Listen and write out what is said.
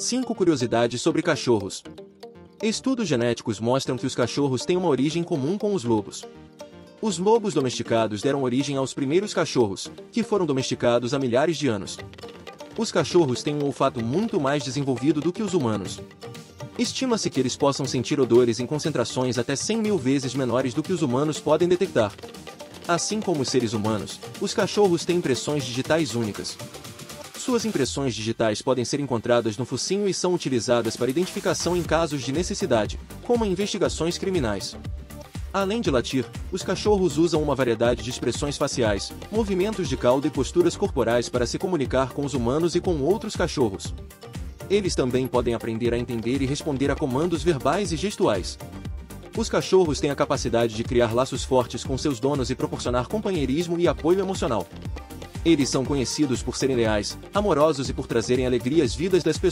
5 curiosidades sobre cachorros. Estudos genéticos mostram que os cachorros têm uma origem comum com os lobos. Os lobos domesticados deram origem aos primeiros cachorros, que foram domesticados há milhares de anos. Os cachorros têm um olfato muito mais desenvolvido do que os humanos. Estima-se que eles possam sentir odores em concentrações até 100 mil vezes menores do que os humanos podem detectar. Assim como os seres humanos, os cachorros têm impressões digitais únicas. Suas impressões digitais podem ser encontradas no focinho e são utilizadas para identificação em casos de necessidade, como em investigações criminais. Além de latir, os cachorros usam uma variedade de expressões faciais, movimentos de cauda e posturas corporais para se comunicar com os humanos e com outros cachorros. Eles também podem aprender a entender e responder a comandos verbais e gestuais. Os cachorros têm a capacidade de criar laços fortes com seus donos e proporcionar companheirismo e apoio emocional. Eles são conhecidos por serem leais, amorosos e por trazerem alegria às vidas das pessoas.